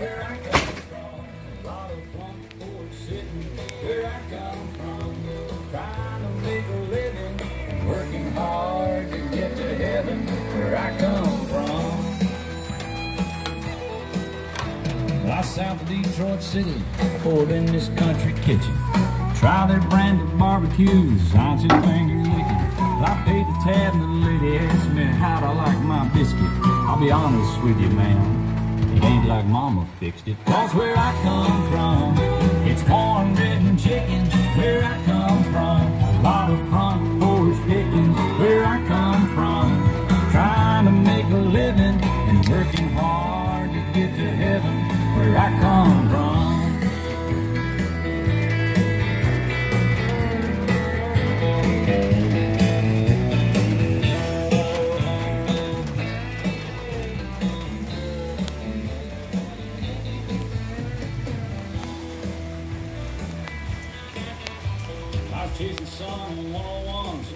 Where I come from. A lot of boys sitting. Here I come from. Trying to make a living. Working hard to get to heaven. Where I come from. Well, I south of Detroit City. Poured in this country kitchen. Try their branded barbecues. I just finger licking. I paid the tab and the lady asked me how I like my biscuit. I'll be honest with you, ma'am it ain't like mama fixed it. Cause where I come from, it's cornbread and chicken. Where I come from, a lot of front porch pickings. Where I come from, trying to make a living and working hard to get to heaven. Where I come chasing sun on 101